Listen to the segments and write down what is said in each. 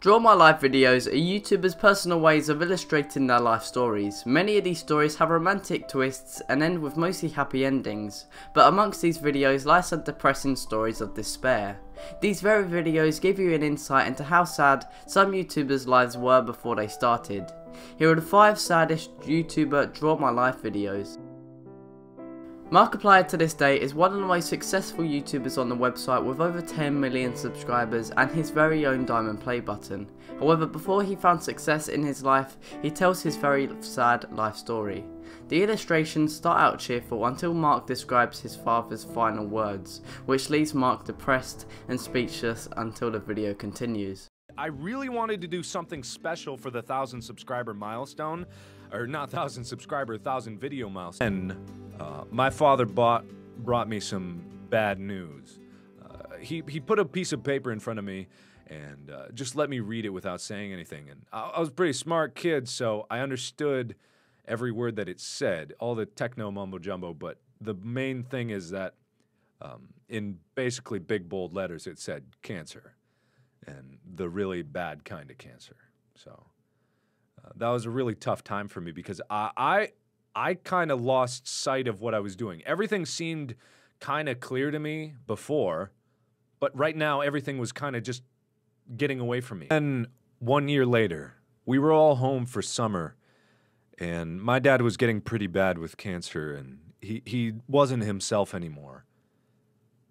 Draw My Life videos are YouTubers' personal ways of illustrating their life stories. Many of these stories have romantic twists and end with mostly happy endings, but amongst these videos lie some depressing stories of despair. These very videos give you an insight into how sad some YouTubers' lives were before they started. Here are the 5 saddest YouTuber Draw My Life videos. Markiplier to this day is one of the most successful YouTubers on the website with over 10 million subscribers and his very own diamond play button. However, before he found success in his life, he tells his very sad life story. The illustrations start out cheerful until Mark describes his father's final words, which leaves Mark depressed and speechless until the video continues. I really wanted to do something special for the 1000 subscriber milestone, or not 1000 subscriber, 1000 video milestone. And uh, my father bought, brought me some bad news. Uh, he, he put a piece of paper in front of me and uh, just let me read it without saying anything. And I, I was a pretty smart kid, so I understood every word that it said, all the techno mumbo jumbo. But the main thing is that um, in basically big bold letters, it said cancer and the really bad kind of cancer. So uh, that was a really tough time for me because I, I I kind of lost sight of what I was doing. Everything seemed kind of clear to me before, but right now everything was kind of just getting away from me. And one year later, we were all home for summer, and my dad was getting pretty bad with cancer, and he, he wasn't himself anymore.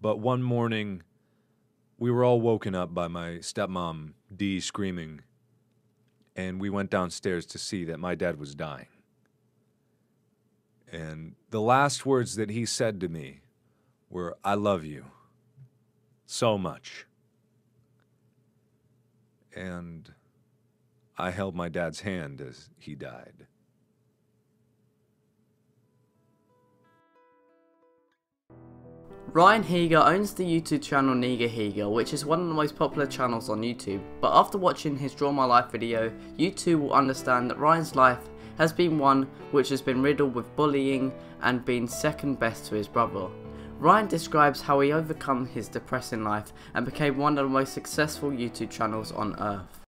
But one morning, we were all woken up by my stepmom, Dee, screaming, and we went downstairs to see that my dad was dying. And the last words that he said to me were, I love you so much. And I held my dad's hand as he died. Ryan Higa owns the YouTube channel NigaHiga, which is one of the most popular channels on YouTube, but after watching his Draw My Life video, you too will understand that Ryan's life has been one which has been riddled with bullying and been second best to his brother. Ryan describes how he overcome his depressing life and became one of the most successful YouTube channels on earth.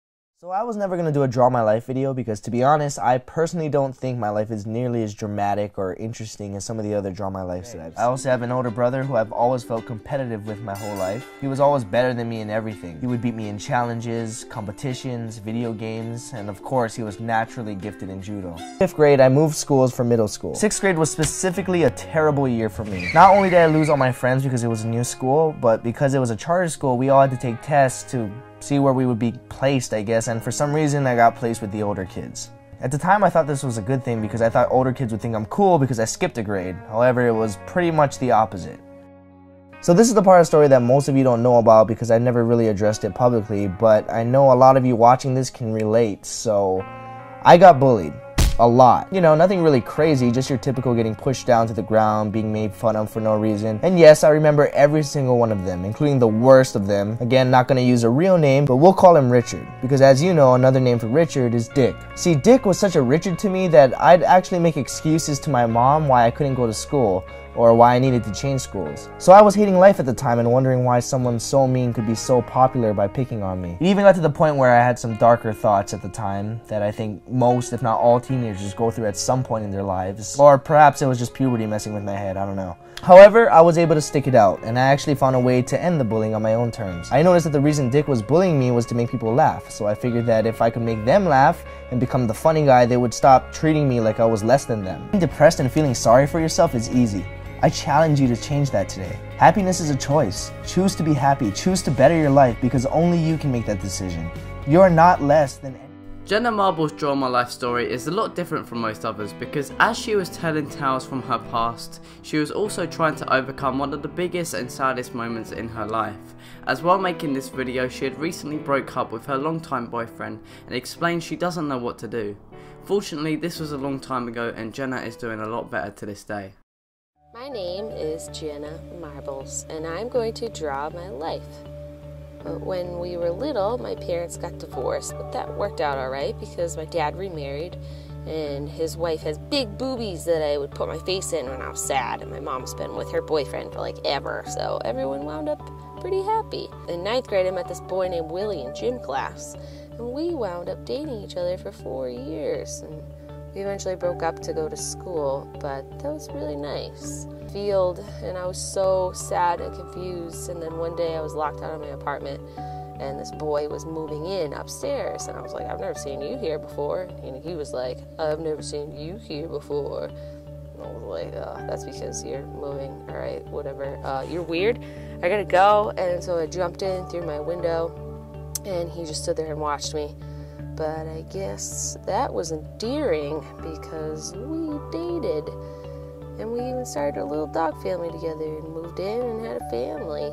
So I was never going to do a draw my life video because to be honest, I personally don't think my life is nearly as dramatic or interesting as some of the other draw my lives that I've seen. I also have an older brother who I've always felt competitive with my whole life. He was always better than me in everything. He would beat me in challenges, competitions, video games, and of course he was naturally gifted in judo. Fifth grade, I moved schools for middle school. Sixth grade was specifically a terrible year for me. Not only did I lose all my friends because it was a new school, but because it was a charter school, we all had to take tests to see where we would be placed, I guess, and for some reason I got placed with the older kids. At the time, I thought this was a good thing because I thought older kids would think I'm cool because I skipped a grade. However, it was pretty much the opposite. So this is the part of the story that most of you don't know about because I never really addressed it publicly, but I know a lot of you watching this can relate. So I got bullied a lot. You know, nothing really crazy, just your typical getting pushed down to the ground, being made fun of for no reason. And yes, I remember every single one of them, including the worst of them. Again, not gonna use a real name, but we'll call him Richard. Because as you know, another name for Richard is Dick. See, Dick was such a Richard to me that I'd actually make excuses to my mom why I couldn't go to school or why I needed to change schools. So I was hating life at the time and wondering why someone so mean could be so popular by picking on me. It even got to the point where I had some darker thoughts at the time that I think most, if not all teenagers go through at some point in their lives. Or perhaps it was just puberty messing with my head, I don't know. However, I was able to stick it out, and I actually found a way to end the bullying on my own terms. I noticed that the reason Dick was bullying me was to make people laugh, so I figured that if I could make them laugh and become the funny guy, they would stop treating me like I was less than them. Being depressed and feeling sorry for yourself is easy. I challenge you to change that today. Happiness is a choice. Choose to be happy. Choose to better your life because only you can make that decision. You are not less than Jenna Marbles' Draw My Life story is a lot different from most others because as she was telling tales from her past, she was also trying to overcome one of the biggest and saddest moments in her life. As while making this video, she had recently broke up with her longtime boyfriend and explained she doesn't know what to do. Fortunately, this was a long time ago and Jenna is doing a lot better to this day. My name is Jenna Marbles, and I'm going to draw my life. When we were little, my parents got divorced, but that worked out alright because my dad remarried, and his wife has big boobies that I would put my face in when I was sad, and my mom's been with her boyfriend for like ever, so everyone wound up pretty happy. In ninth grade, I met this boy named Willie in gym class, and we wound up dating each other for four years. And we eventually broke up to go to school, but that was really nice. Field, and I was so sad and confused. And then one day I was locked out of my apartment, and this boy was moving in upstairs. And I was like, I've never seen you here before. And he was like, I've never seen you here before. I was like, uh, that's because you're moving. All right, whatever. Uh, you're weird. I gotta go. And so I jumped in through my window, and he just stood there and watched me. But I guess that was endearing because we dated. And we even started a little dog family together and moved in and had a family.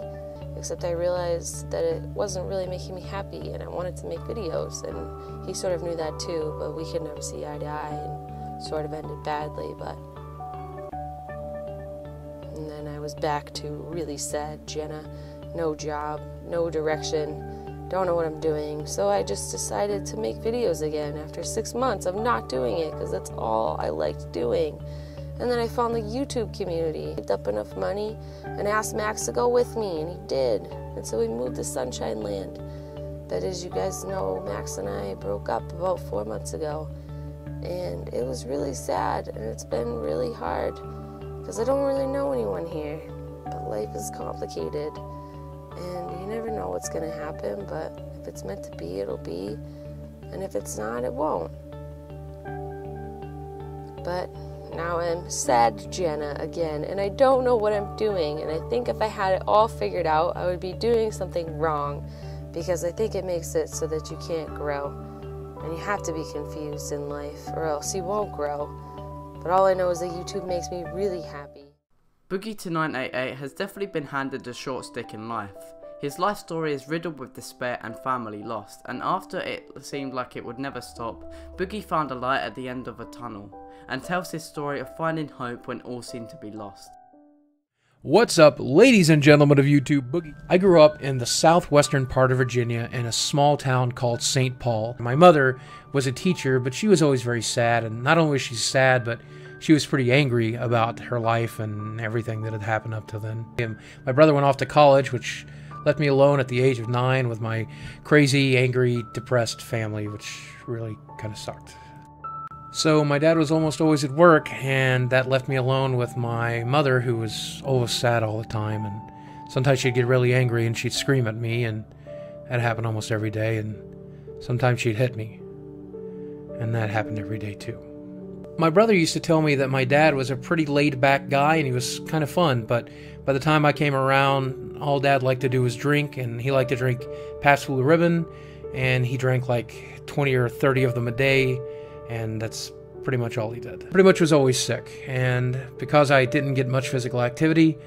Except I realized that it wasn't really making me happy and I wanted to make videos. And he sort of knew that too, but we could never see eye to eye and sort of ended badly. But. And then I was back to really sad Jenna. No job, no direction, don't know what I'm doing. So I just decided to make videos again after six months of not doing it because that's all I liked doing. And then I found the YouTube community, saved up enough money, and asked Max to go with me, and he did. And so we moved to Sunshine Land. But as you guys know, Max and I broke up about four months ago. And it was really sad, and it's been really hard because I don't really know anyone here. But life is complicated, and never know what's going to happen. But if it's meant to be, it'll be. And if it's not, it won't. But now I'm sad Jenna again, and I don't know what I'm doing. And I think if I had it all figured out, I would be doing something wrong because I think it makes it so that you can't grow. And you have to be confused in life, or else you won't grow. But all I know is that YouTube makes me really happy. Boogie2988 has definitely been handed a short stick in life. His life story is riddled with despair and family lost, and after it seemed like it would never stop, Boogie found a light at the end of a tunnel, and tells his story of finding hope when all seemed to be lost. What's up, ladies and gentlemen of YouTube Boogie? I grew up in the southwestern part of Virginia in a small town called St. Paul. My mother was a teacher, but she was always very sad, and not only was she sad, but she was pretty angry about her life and everything that had happened up till then. My brother went off to college, which left me alone at the age of nine with my crazy, angry, depressed family, which really kind of sucked. So my dad was almost always at work, and that left me alone with my mother, who was always sad all the time. And sometimes she'd get really angry and she'd scream at me, and that happened almost every day. And sometimes she'd hit me, and that happened every day too. My brother used to tell me that my dad was a pretty laid back guy and he was kind of fun, but by the time I came around, all dad liked to do was drink, and he liked to drink Pabst Blue Ribbon, and he drank like 20 or 30 of them a day and that's pretty much all he did. Pretty much was always sick, and because I didn't get much physical activity,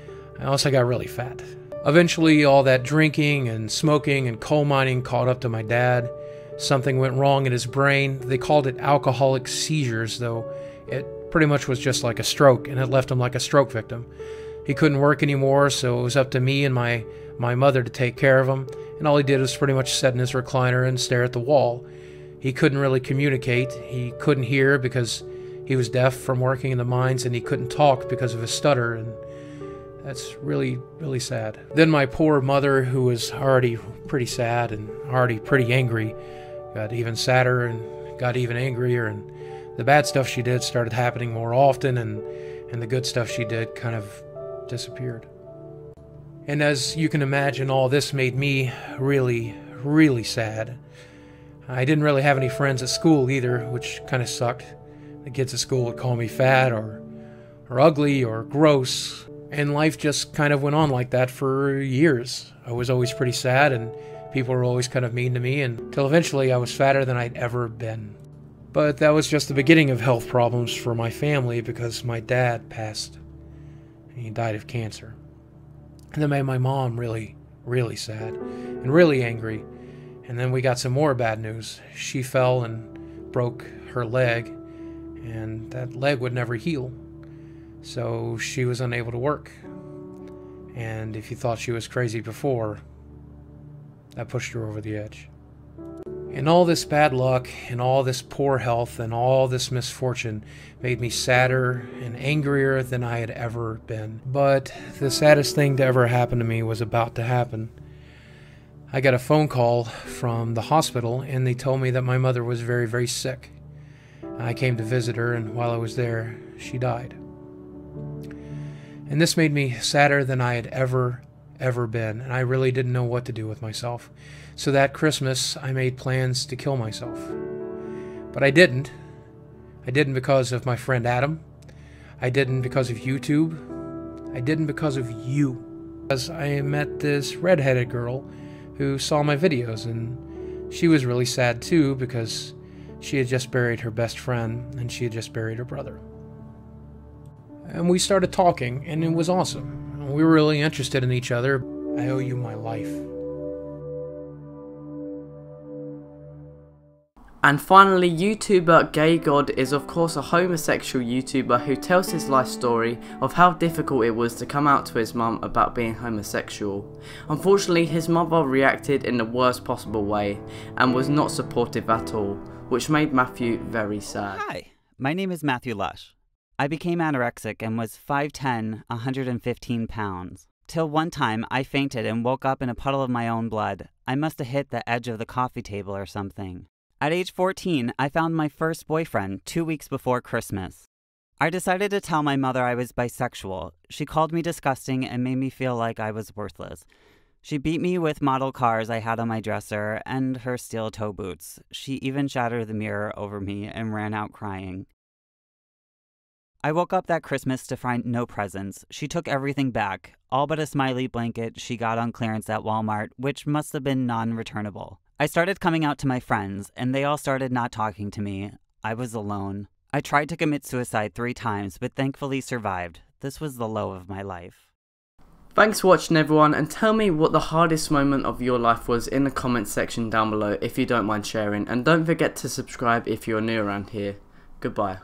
I also got really fat. Eventually, all that drinking and smoking and coal mining caught up to my dad. Something went wrong in his brain. They called it alcoholic seizures, though it pretty much was just like a stroke, and it left him like a stroke victim. He couldn't work anymore, so it was up to me and my, my mother to take care of him, and all he did was pretty much sit in his recliner and stare at the wall. He couldn't really communicate. He couldn't hear because he was deaf from working in the mines, and he couldn't talk because of his stutter, and that's really, really sad. Then my poor mother, who was already pretty sad and already pretty angry, got even sadder and got even angrier, and the bad stuff she did started happening more often, and, and the good stuff she did kind of disappeared. And as you can imagine, all this made me really, really sad. I didn't really have any friends at school either, which kind of sucked. The kids at school would call me fat or, or ugly or gross, and life just kind of went on like that for years. I was always pretty sad, and people were always kind of mean to me, until eventually I was fatter than I'd ever been. But that was just the beginning of health problems for my family because my dad passed. He died of cancer. And that made my mom really, really sad and really angry and then we got some more bad news. She fell and broke her leg, and that leg would never heal. So she was unable to work. And if you thought she was crazy before, that pushed her over the edge. And all this bad luck, and all this poor health, and all this misfortune made me sadder and angrier than I had ever been. But the saddest thing to ever happen to me was about to happen. I got a phone call from the hospital, and they told me that my mother was very, very sick. I came to visit her, and while I was there, she died. And this made me sadder than I had ever, ever been, and I really didn't know what to do with myself. So that Christmas, I made plans to kill myself. But I didn't. I didn't because of my friend Adam. I didn't because of YouTube. I didn't because of you. Because I met this redheaded girl who saw my videos, and she was really sad too because she had just buried her best friend and she had just buried her brother. And we started talking, and it was awesome. We were really interested in each other. I owe you my life. And finally, YouTuber GayGod is of course a homosexual YouTuber who tells his life story of how difficult it was to come out to his mum about being homosexual. Unfortunately, his mother reacted in the worst possible way and was not supportive at all, which made Matthew very sad. Hi, my name is Matthew Lush. I became anorexic and was 5'10, 115 pounds. Till one time I fainted and woke up in a puddle of my own blood. I must have hit the edge of the coffee table or something. At age 14, I found my first boyfriend two weeks before Christmas. I decided to tell my mother I was bisexual. She called me disgusting and made me feel like I was worthless. She beat me with model cars I had on my dresser and her steel toe boots. She even shattered the mirror over me and ran out crying. I woke up that Christmas to find no presents. She took everything back, all but a smiley blanket she got on clearance at Walmart, which must have been non returnable. I started coming out to my friends, and they all started not talking to me. I was alone. I tried to commit suicide three times, but thankfully survived. This was the low of my life. Thanks for watching everyone and tell me what the hardest moment of your life was in the comments section down below if you don't mind sharing and don't forget to subscribe if you're new around here. Goodbye.